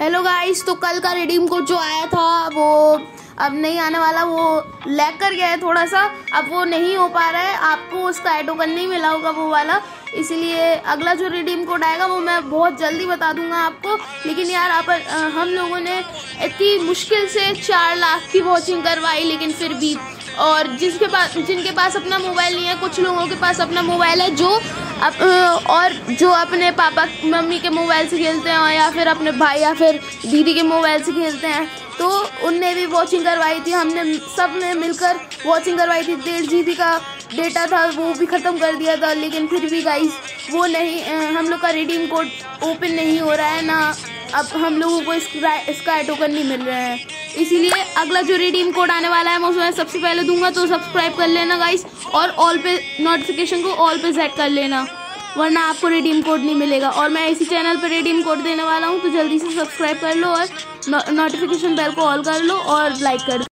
Hello guys तो कल का रिडीम कोड जो आया था, वो अब नहीं आने वाला, वो लैग कर गया है थोड़ा सा अब वो नहीं हो पा रहा है। आपको उसका टोकन नहीं मिला होगा, वो वाला। इसलिए अगला जो रिडीम कोड आएगा, वो मैं बहुत जल्दी बता दूँगा आपको। लेकिन यार, आप हम लोगों ने इतनी मुश्किल से चार लाख की वॉचिंग करवाई, लेकिन फिर भी। और जिसके पास जिनके पास अपना मोबाइल नहीं है, कुछ लोगों के पास अपना मोबाइल है, जो अप, और जो अपने पापा मम्मी के मोबाइल से खेलते हैं या फिर अपने भाई या फिर दीदी के मोबाइल से खेलते हैं तो उनने भी वॉचिंग करवाई थी हमने सबने मिलकर वॉचिंग करवाई थी। डेढ़ जी का डेटा था वो भी ख़त्म कर दिया था लेकिन फिर भी गाइस वो नहीं हम लोग का रिडीम कोड ओपन नहीं हो रहा है ना अब हम लोगों को इसका टोकन नहीं मिल रहा है। इसीलिए अगला जो रिडीम कोड आने वाला है, मैं उसमें सबसे पहले दूँगा तो सब्सक्राइब कर लेना गाइस और ऑल पे नोटिफिकेशन को ऑल पे सेट कर लेना, वरना आपको रिडीम कोड नहीं मिलेगा। और मैं इसी चैनल पर रिडीम कोड देने वाला हूँ तो जल्दी से सब्सक्राइब कर लो और नोटिफिकेशन बेल को ऑल कर लो और लाइक कर